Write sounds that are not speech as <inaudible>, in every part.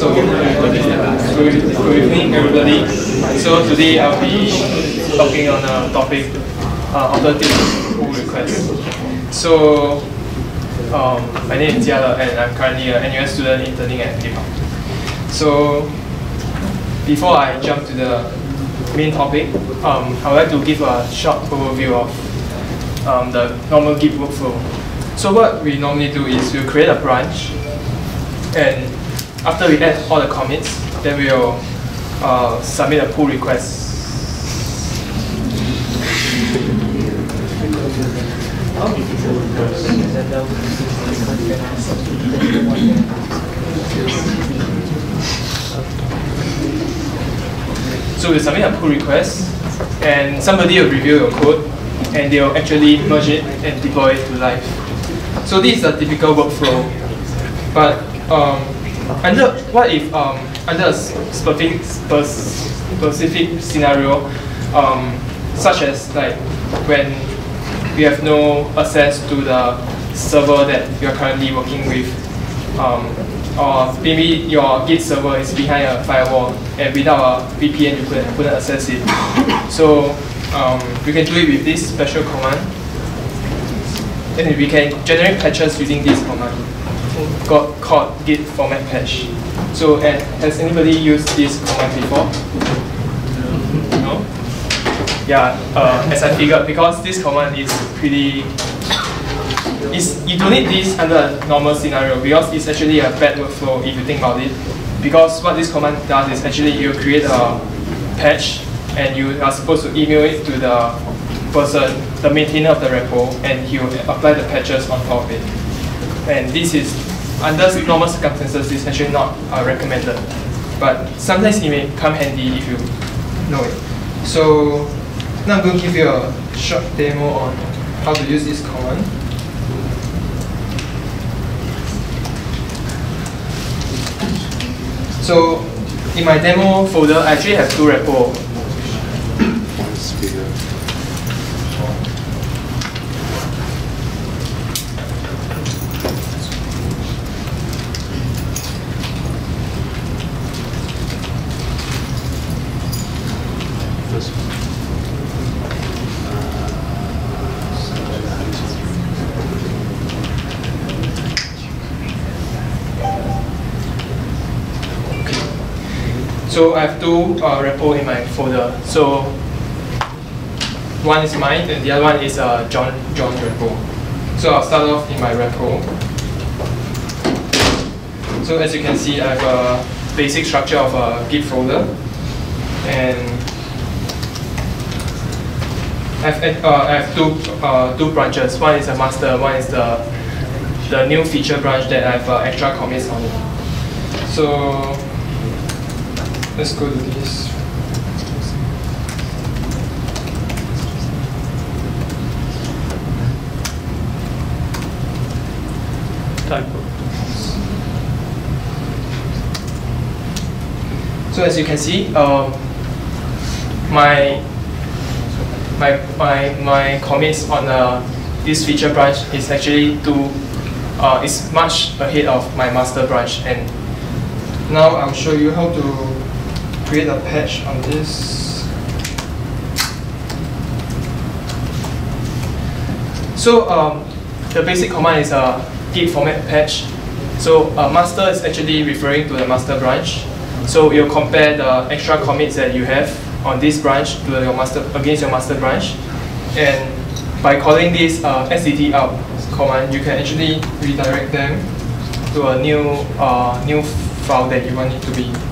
So, good, good evening, everybody. So today I'll be talking on a topic, uh, alternative pull requests. So, um, my name is Jiale and I'm currently an NUS student interning at PayPal. So, before I jump to the main topic, um, I would like to give a short overview of um, the normal Git workflow. So what we normally do is we'll create a branch and after we add all the commits, then we'll uh, submit a pull request. So we submit a pull request, and somebody will review your code, and they'll actually merge it and deploy it to live. So this is a typical workflow, but um, under what if um, under a specific specific scenario, um, such as like when we have no access to the server that you are currently working with, um, or maybe your Git server is behind a firewall and without a VPN you couldn't, couldn't access it. So um, can do it with this special command. And we can generate patches using this command got called git format patch. So and has anybody used this command before? No? Yeah, uh, as I figured, because this command is pretty is you don't need this under a normal scenario because it's actually a bad workflow if you think about it. Because what this command does is actually you create a patch and you are supposed to email it to the person, the maintainer of the repo, and he will apply the patches on top of it. And this is, under normal circumstances, this is actually not uh, recommended. But sometimes it may come handy if you know it. So now I'm going to give you a short demo on how to use this command. So in my demo folder, I actually have two repo. So I have two uh, repo in my folder. So one is mine and the other one is uh, John John's repo. So I'll start off in my repo. So as you can see, I have a basic structure of a Git folder, and I have, uh, I have two uh, two branches. One is a master, one is the the new feature branch that I have uh, extra commits on it. So let's go to this. So as you can see, um, my my my my commits on uh, this feature branch is actually too uh, is much ahead of my master branch and now I'll show you how to create a patch on this. So um, the basic command is a git format patch. So uh, master is actually referring to the master branch. So you'll compare the extra commits that you have on this branch to your master against your master branch, and by calling this uh, std out command, you can actually redirect them to a new uh, new file that you want it to be.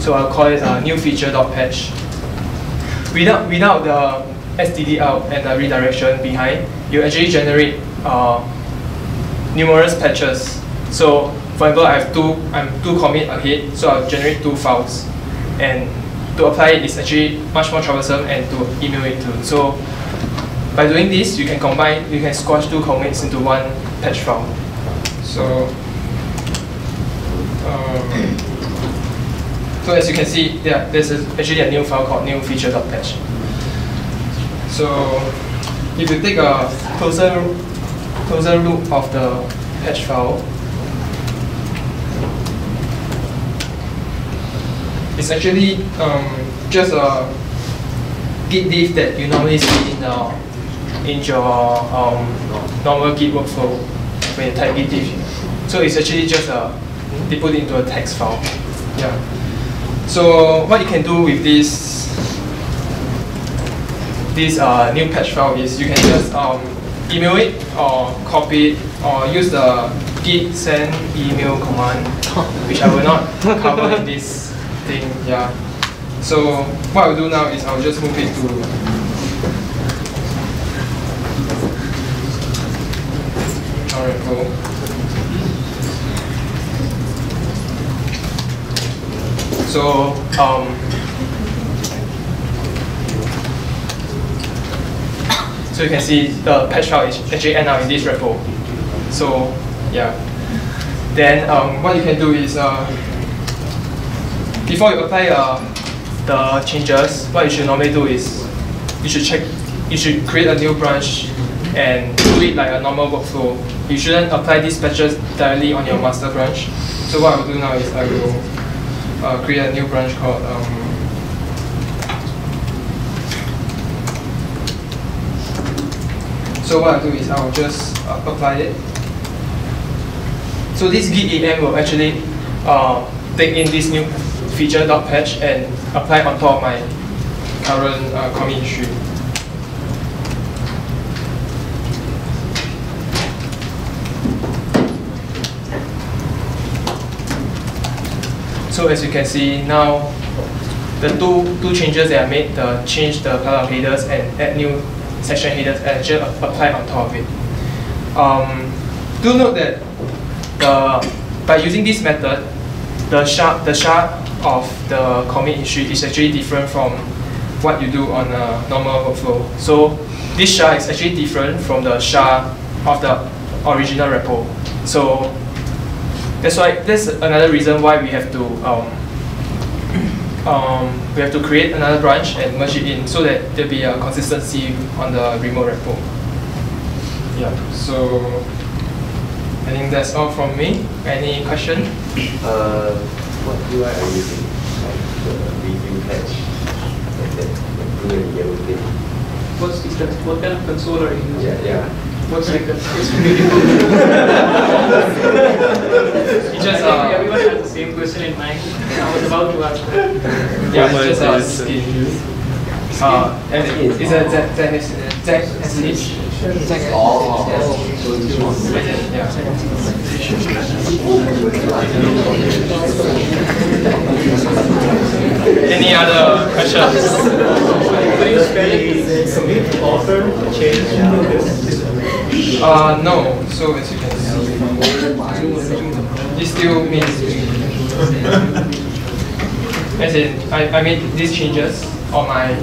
So I'll call it a new feature.patch. Without, without the std out and the redirection behind, you actually generate uh, numerous patches. So for example, I have two, I'm two commit ahead, so I'll generate two files. And to apply it is actually much more troublesome and to email it to. So by doing this, you can combine, you can squash two commits into one patch file. So um, so as you can see, yeah, this is actually a new file called new feature.patch. So if you take a closer closer look of the patch file, It's actually um, just a git diff that you normally see in, uh, in your um, normal git workflow when you type git diff. So it's actually just a, they put into a text file. Yeah. So what you can do with this this uh, new patch file is you can just um, email it or copy it or use the git send email command, <laughs> which I will not cover in this thing. Yeah. So what I'll do now is I'll just move it to Alright, cool. So um, so you can see the patch file is actually end up in this repo. So yeah. Then um, what you can do is uh, before you apply uh, the changes, what you should normally do is you should check, you should create a new branch and do it like a normal workflow. You shouldn't apply these patches directly on your master branch. So what I will do now is I will uh, create a new branch called um, so what I'll do is I'll just uh, apply it. So this git will actually uh, take in this new feature dot patch and apply on top of my current uh, commit history So as you can see now, the two two changes that I made, the change the color of headers and add new section headers and just apply on top of it. Um, do note that the by using this method, the SHA the SHA of the commit history is actually different from what you do on a normal workflow. So this SHA is actually different from the SHA of the original repo. So that's why that's another reason why we have to um, <coughs> um, we have to create another branch and merge it in so that there'll be a consistency on the remote repo. Yeah. So I think that's all from me. Any question? <coughs> Uh, what UI are you using? Like the review patch, like that, like blue and yellow thing. What's the, what kind of console are you using? Yeah, yeah. What's like the, it's <laughs> It's just uh, everyone has the same question in mind. I was about to ask yeah, it's just a skin. Uh, and it's a Z Z Z Z S H. Oh. Any other questions? Could you spell it? commit author change this? Uh, no. So as you can see, it still means. <laughs> As in, I, I made these changes on my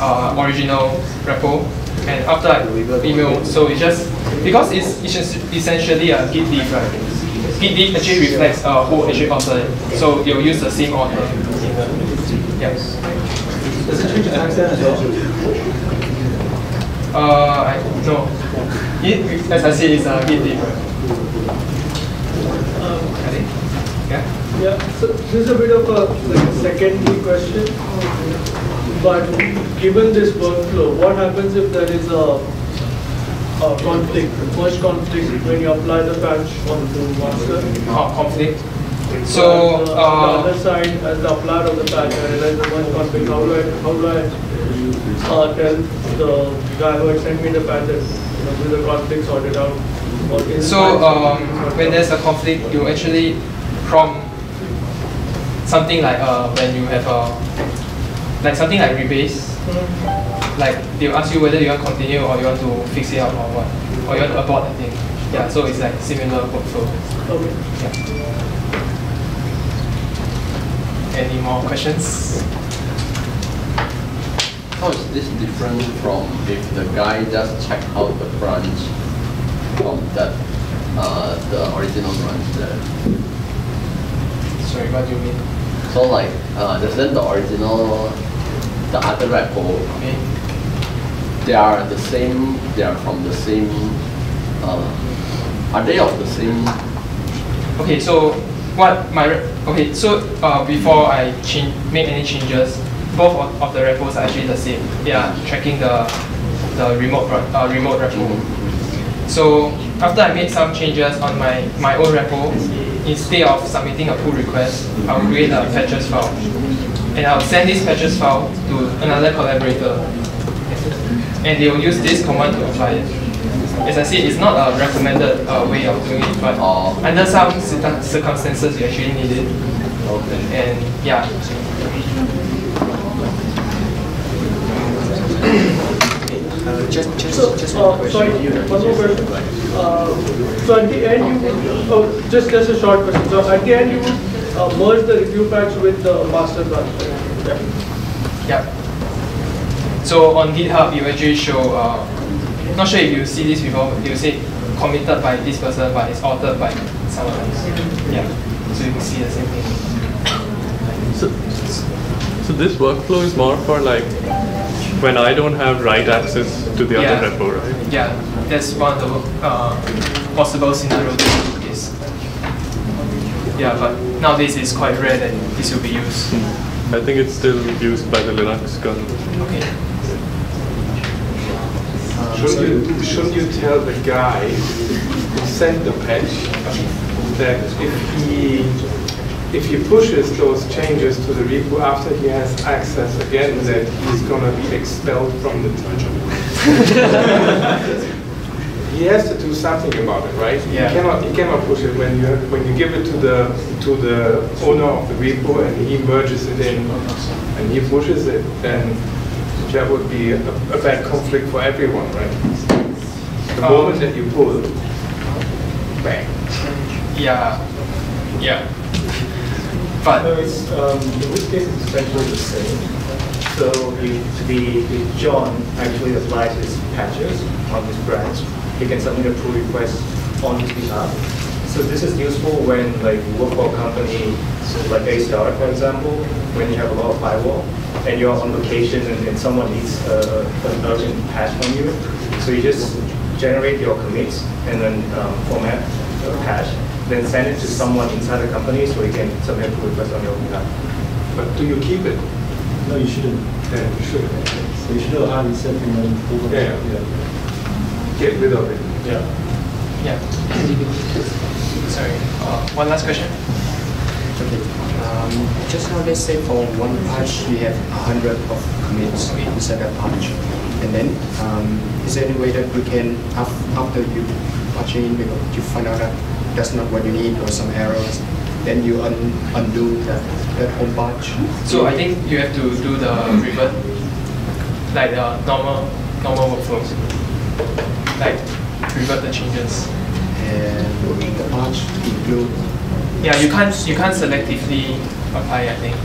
uh, original repo, and after I email, so it just because it's, it's essentially a git diff, right? Git diff actually reflects uh, who actually authored it, so you'll use the same author. Yes. Does it change accent as well? Uh, I no. It, as I said, it's a bit different. I. Yeah. Yeah, so this is a bit of a like secondary question. But given this workflow, what happens if there is a, a conflict, merge conflict when you apply the patch onto master? Uh, conflict. So And, uh, uh, the other side, as the applier of the patch, I realize the merge conflict. How do I how do I uh, tell the guy who had sent me the patch that you know with the conflict sorted out? So um, when there's a conflict, you actually prompt something like uh, when you have a like something like rebase. Like they'll ask you whether you want to continue or you want to fix it up or what, or you want to abort the thing. Yeah, so it's like similar workflow. Okay. Yeah. Any more questions? How is this different from if the guy just check out the branch from that uh, the original branch there? Sorry, what do you mean? So like uh, doesn't the original the other repo Okay. they are the same they are from the same uh, are they of the same Okay, so what my okay so uh, before I change make any changes, both of, of the repos are actually the same. They are tracking the the remote uh, remote repo. So after I made some changes on my my own repo, instead of submitting a pull request, I'll create a patches file, and I'll send this patches file to another collaborator, and they will use this command to apply it. As I said, it's not a recommended uh, way of doing it, but Oh. under some circumstances, you actually need it. Okay. And yeah, Uh, just, just, So, just uh, sorry, one more question. Uh, So at the end, you would, oh, just, just a short question. So at the end, you would uh, merge the review patch with the master branch. Yeah. yeah. So on GitHub, you actually show. Uh, not sure if you see this before. You say committed by this person, but it's authored by someone else. Yeah. So you can see the same thing. So, so this workflow is more for like when I don't have write access to the Yeah. other repo, right? Yeah, that's one of the uh, possible scenarios to do this. Yeah, but nowadays it's quite rare that this will be used. I think it's still used by the Linux kernel. Okay. Shouldn't you, shouldn't you tell the guy who sent the patch that if he, if he pushes those changes to the repo after he has access again, that he's gonna be expelled from the team? <laughs> He has to do something about it, right? Yeah. He cannot, he cannot push it when you, when you give it to the, to the owner of the repo and he merges it in and he pushes it, then that would be a, a bad conflict for everyone, right? The Um, moment that you pull, bang. Yeah. Yeah. But No, it's, um, in this case, it's essentially the same. So if the, if John actually applies his patches on his branch, he can submit a pull request on his behalf. So this is useful when like work for a company, like A for example, when you have a lot of firewall, and you're on vacation and, and someone needs uh, an urgent patch from you. So you just generate your commits and then um, format a patch, then send it to someone inside the company so you can submit a pull request on your behalf. But do you keep it? No, you shouldn't. Yeah, you should. So you should know how you set the name over. Yeah. Get rid of it. Yeah. yeah. Sorry. Uh, one last question. Okay. Um, just now, let's say for one patch, we have a hundred of commits inside that patch. And then, um, is there any way that we can, af- after you patching, because you find out that that's not what you need or some errors, then you un- undo that, that whole patch? So I think you have to do the revert, like the normal normal workflows, like revert the changes. And the patch include Yeah, you can't you can't selectively apply. I think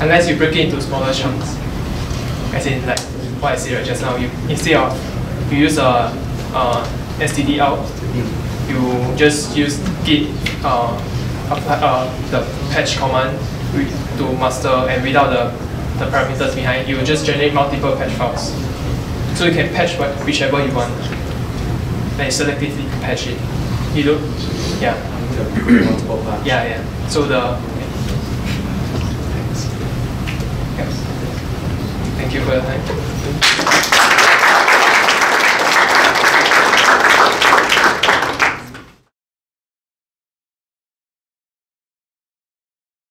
unless you break it into smaller chunks. As in like what I said right just now, you instead of you use a, uh STD out, just use git uh, uh, the patch command to master and without the, the parameters behind, you will just generate multiple patch files. So you can patch what, whichever you want. You selectively patch it. You don't, yeah. Yeah, yeah. So the. Thank you for your time.